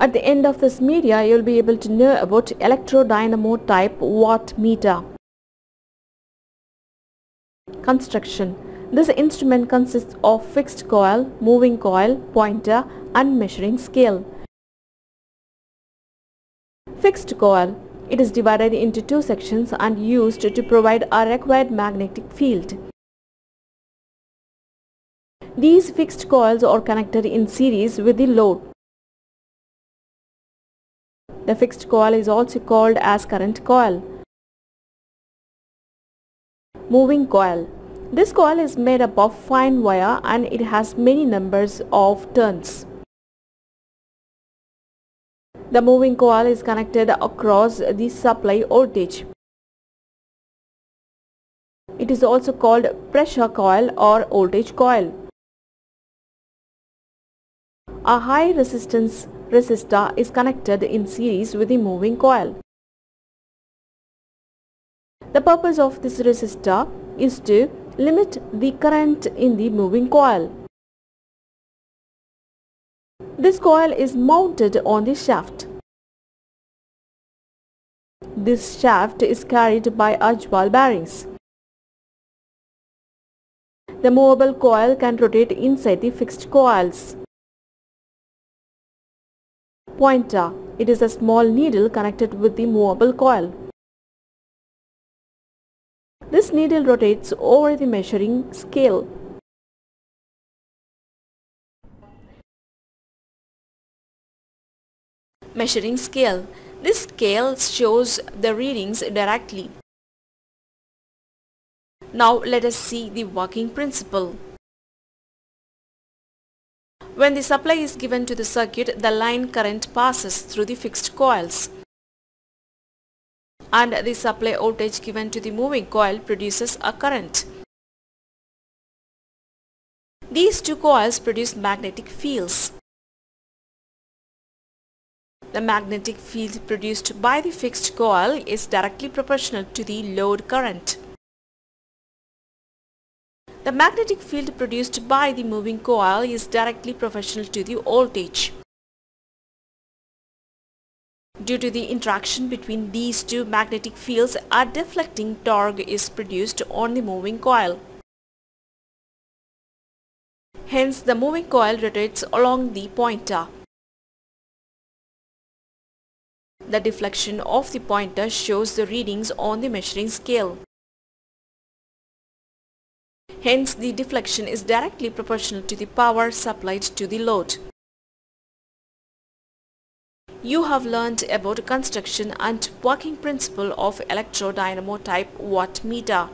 At the end of this media, you'll be able to know about electrodynamo type watt meter. Construction This instrument consists of fixed coil, moving coil, pointer and measuring scale. Fixed coil It is divided into two sections and used to provide a required magnetic field. These fixed coils are connected in series with the load. The fixed coil is also called as current coil. Moving coil. This coil is made up of fine wire and it has many numbers of turns. The moving coil is connected across the supply voltage. It is also called pressure coil or voltage coil. A high resistance resistor is connected in series with the moving coil. The purpose of this resistor is to limit the current in the moving coil. This coil is mounted on the shaft. This shaft is carried by ball bearings. The movable coil can rotate inside the fixed coils. Pointer. It is a small needle connected with the movable coil. This needle rotates over the measuring scale. Measuring scale. This scale shows the readings directly. Now let us see the working principle. When the supply is given to the circuit, the line current passes through the fixed coils and the supply voltage given to the moving coil produces a current. These two coils produce magnetic fields. The magnetic field produced by the fixed coil is directly proportional to the load current. The magnetic field produced by the moving coil is directly proportional to the voltage. Due to the interaction between these two magnetic fields, a deflecting torque is produced on the moving coil. Hence, the moving coil rotates along the pointer. The deflection of the pointer shows the readings on the measuring scale. Hence, the deflection is directly proportional to the power supplied to the load. You have learned about construction and working principle of electrodynamo type watt meter.